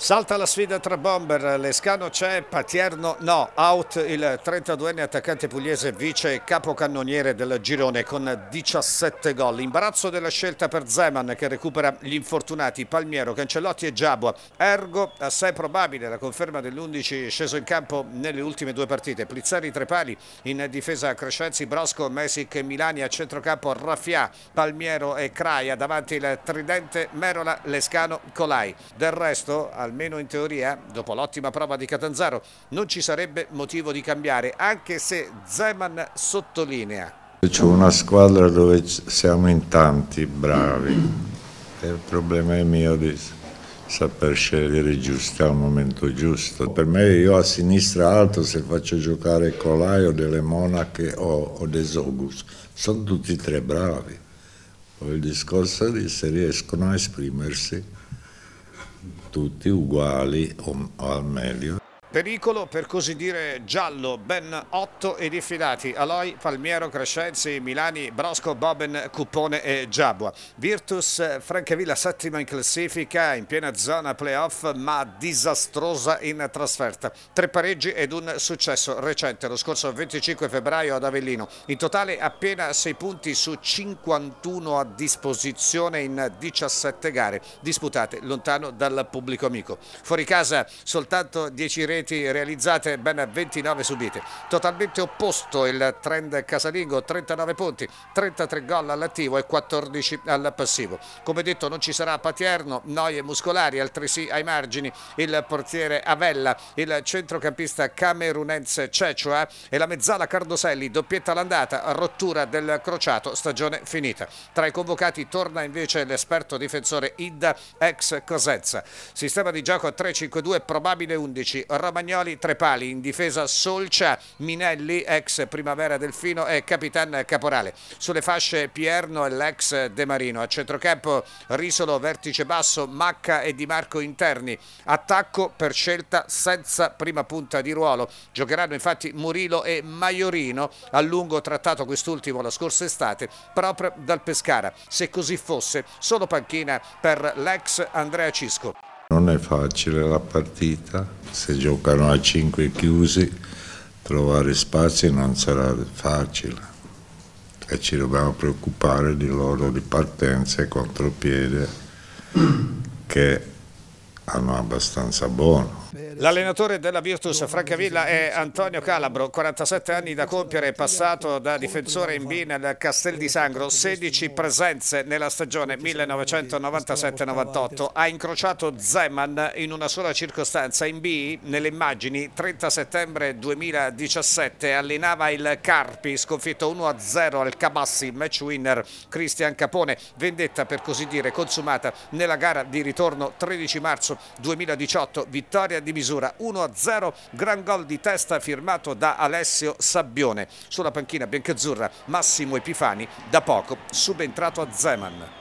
Salta la sfida tra bomber, Lescano c'è, Patierno no, out il 32enne attaccante pugliese vice capocannoniere del girone con 17 gol. Imbarazzo della scelta per Zeman che recupera gli infortunati Palmiero, Cancellotti e Giabua. Ergo assai probabile la conferma dell'11 sceso in campo nelle ultime due partite. Plizzari tre pali in difesa Crescenzi, Brosco, Mesic e Milani a centrocampo Raffia, Palmiero e Craia davanti il tridente Merola, Lescano, Colai. Del resto al almeno in teoria, dopo l'ottima prova di Catanzaro, non ci sarebbe motivo di cambiare, anche se Zeman sottolinea. C'è una squadra dove siamo in tanti bravi, il problema è mio di saper scegliere giusto al momento giusto. Per me io a sinistra alto se faccio giocare Colaio, delle Monache o, o De Zogus, sono tutti e tre bravi. Poi il discorso è se riescono a esprimersi tutti uguali o, o al meglio. Pericolo per così dire giallo, ben otto ed diffidati, Aloi, Palmiero, Crescenzi, Milani, Brosco, Boben, Cupone e Giabua. Virtus Francavilla settima in classifica, in piena zona playoff ma disastrosa in trasferta. Tre pareggi ed un successo recente lo scorso 25 febbraio ad Avellino. In totale appena 6 punti su 51 a disposizione in 17 gare disputate lontano dal pubblico amico. Fuori casa soltanto 10 reti reti realizzate, ben 29 subite. Totalmente opposto il trend casalingo, 39 punti, 33 gol all'attivo e 14 al passivo. Come detto non ci sarà Patierno, noie muscolari, altresì ai margini il portiere Avella, il centrocampista camerunense Cecioa e la mezzala Cardoselli, doppietta all'andata, rottura del crociato, stagione finita. Tra i convocati torna invece l'esperto difensore Ida ex Cosenza. Sistema di gioco 3-5-2, probabile 11, Romagnoli tre pali, in difesa Solcia, Minelli, ex Primavera Delfino e Capitan Caporale. Sulle fasce Pierno e l'ex De Marino. A centrocampo Risolo, vertice basso, Macca e Di Marco interni. Attacco per scelta senza prima punta di ruolo. Giocheranno infatti Murilo e Maiorino, a lungo trattato quest'ultimo la scorsa estate, proprio dal Pescara. Se così fosse, solo panchina per l'ex Andrea Cisco. Non è facile la partita, se giocano a 5 chiusi trovare spazi non sarà facile e ci dobbiamo preoccupare di loro di partenza e contropiede che hanno abbastanza buono. L'allenatore della Virtus Francavilla è Antonio Calabro, 47 anni da compiere, passato da difensore in B nel Castel di Sangro, 16 presenze nella stagione 1997-98. Ha incrociato Zeman in una sola circostanza in B, nelle immagini, 30 settembre 2017, allenava il Carpi, sconfitto 1-0 al Cabassi, match winner Cristian Capone, vendetta per così dire consumata nella gara di ritorno 13 marzo 2018, vittoria di misura misura 1-0, gran gol di testa firmato da Alessio Sabbione. Sulla panchina biancazzurra Massimo Epifani, da poco subentrato a Zeman.